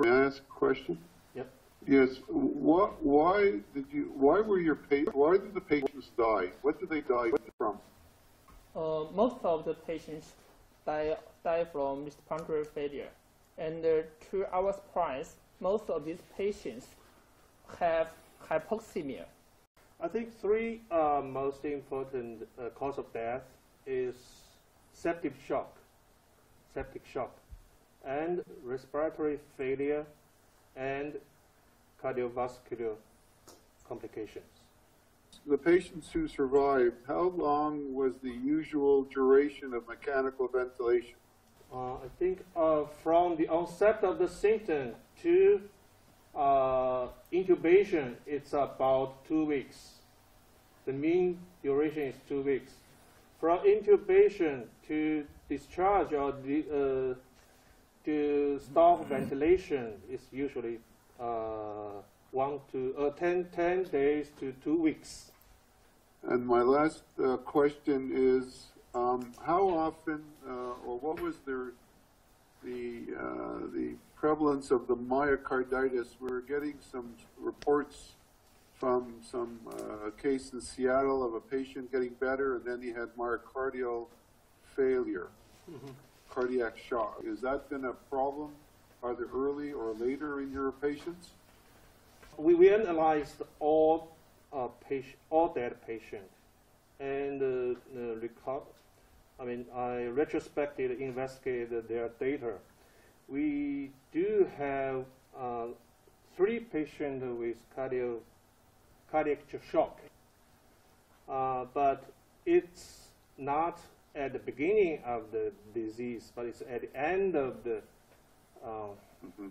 May I ask a question? Yep. Yes. What? Why did you? Why were your patients? Why did the patients die? What did they die from? Uh, most of the patients die, die from respiratory failure. And uh, to our surprise, most of these patients have hypoxemia. I think three uh, most important uh, cause of death is septic shock, septic shock, and respiratory failure, and cardiovascular complications. The patients who survived, how long was the usual duration of mechanical ventilation? Uh, I think uh, from the onset of the symptom to uh, intubation, it's about two weeks. The mean duration is two weeks. From intubation to discharge or the, uh, to stop ventilation is usually uh, one to uh, 10, 10 days to two weeks. And my last uh, question is, um, how often, uh, or what was the the uh, the prevalence of the myocarditis? We're getting some reports from some uh, case in Seattle of a patient getting better, and then he had myocardial failure, cardiac shock. Has that been a problem, either early or later in your patients? We, we analyzed all uh, patient, all dead patients, and uh, uh, record, I mean, I retrospectively investigated their data. We do have uh, three patients with cardio, cardiac shock, uh, but it's not at the beginning of the disease, but it's at the end of the uh,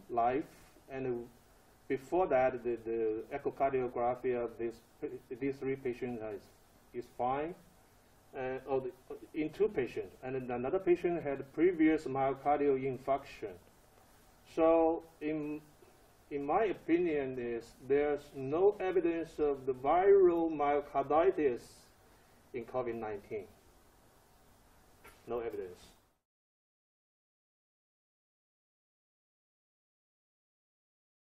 life. And before that, the, the echocardiography of this, these three patients is, is fine. Uh, oh, the, in two patients, and another patient had previous myocardial infarction. So, in in my opinion, is there's no evidence of the viral myocarditis in COVID-19. No evidence.